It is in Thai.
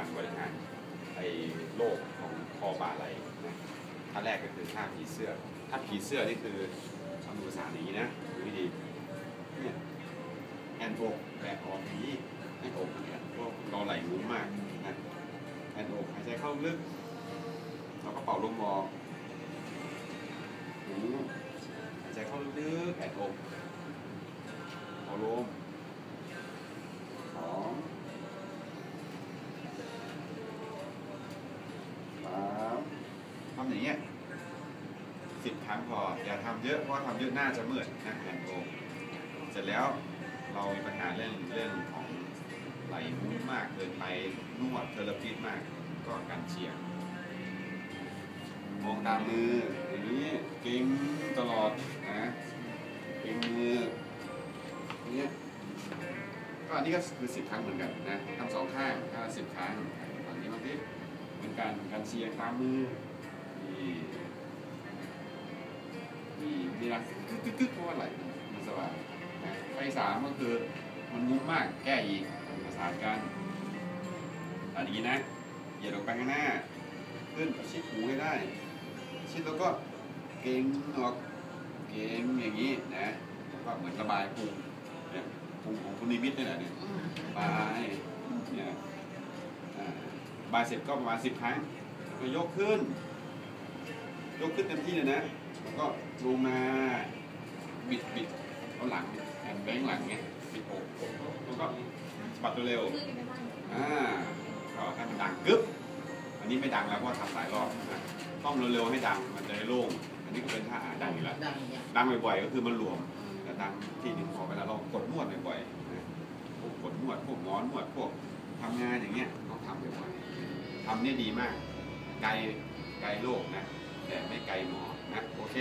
การบริหารไอ้โรคของคอบาไหลนะท่าแรกก็คือท่าผีเสื้อท่าผีเสื้อนี่คือทำมือสาอย่างนี้นะดูดีเนี่ยแอนอกแบกออกอย่างนี้ให้อกเนี่ยพวกรอไหล่งุ้มากนะแอนอกหายใจเข้าลึกแล้วก็เป่าลมออกหูำอย่างเงี้ยสิบครั้งพอ อย่าทำเยอะเพราะว่าทำเยอะหน้าจะมืดนะแอนอกเสร็จแล้วเรามีปัญหาเรื่องเรื่องของไหลมุ้มากเกินไปนวดเทอราปิสมากก็การเฉียงมองตามมืออย่างนี้เก่งตลอดนะเก่งมืออย่างเงี้ยก็อันนี้ก็คือสิบครั้งเหมือนกันนะทำสองข้างข้าสิบครั้งฝั่งนี้บางทีเหมือนกันการเชียงตามมือ นี่นี่นี่นะกึกกึกกึกเพราะว่าไหลมันสบายนะไฟสามก็คือมันงุ้มมากแก้อีกประสานกันอันนี้นะเหยียดออกไปข้างหน้า ขึ้นชิดหูให้ได้ ชิดแล้วก็เก่งออกเก่งอย่างนี้นะแล้วก็เหมือนระบายพุงเนี่ยพุงของคุณนิมิตนี่แหละเนี่ยบายเนี่ยบายเสร็จก็ประมาณสิบครั้งก็ยกขึ้น ยกขึ้นเต็มที่เลยนะแล้วก็ลงมาบิดบิดเอาหลังแอนแบงค์หลังไงบิดอกแล้วก็สะบัดเร็วๆอ่าก็ให้มันดังกึ๊บอันนี้ไม่ดังแล้วเพราะทำหลายรอบนะต้องเร็วๆให้ดังมันจะได้โล่งอันนี้ก็เป็นท่าดังอยู่แล้วดังอย่างเงี้ยดังบ่อยๆก็คือมันรวมแต่ดังที่หนึ่งพอเวลาเรากดนวดบ่อยๆนะพวกกดนวดพวกหมอนนวดพวกทำงานอย่างเงี้ยต้องทำบ่อยๆทำเนี่ยดีมาก ไกลไกลโลกนะ แต่ไม่ไกลหมอนะ โอเค